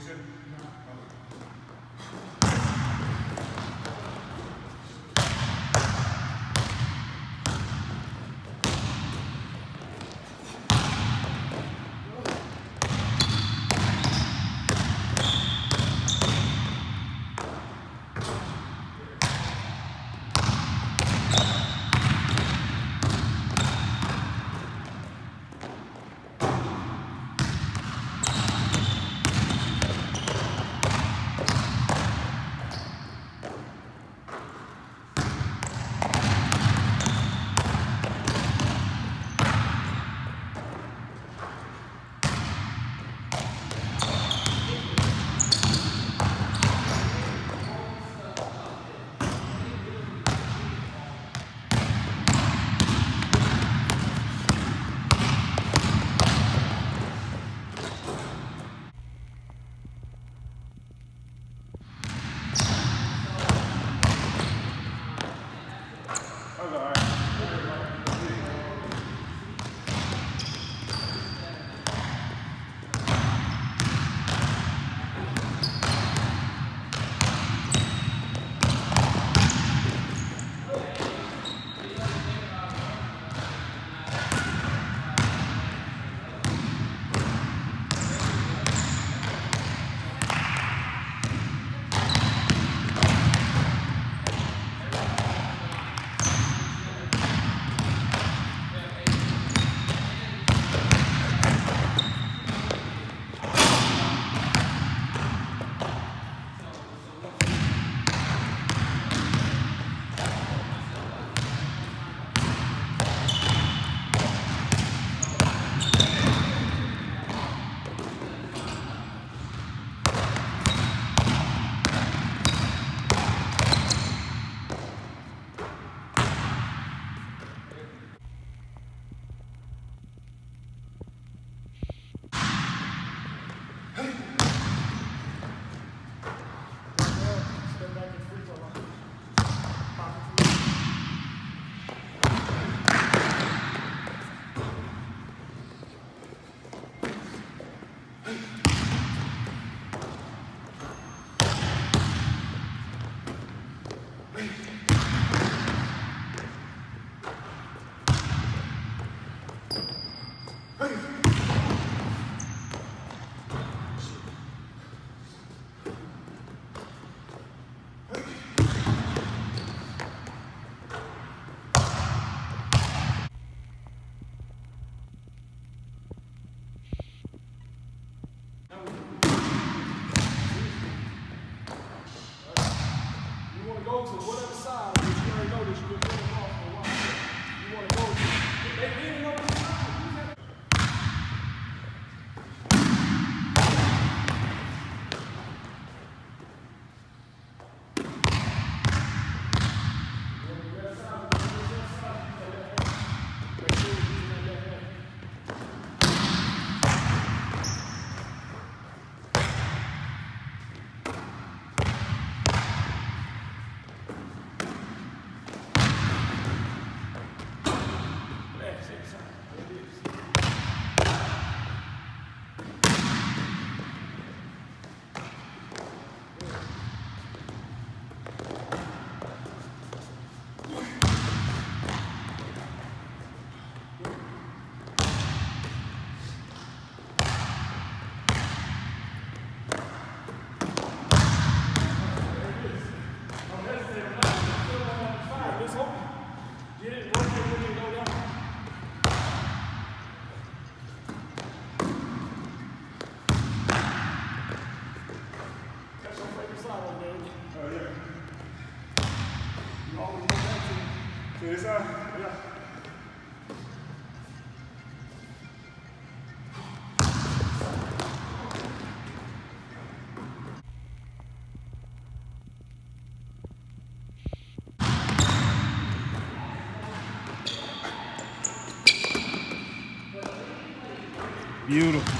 we should Beautiful.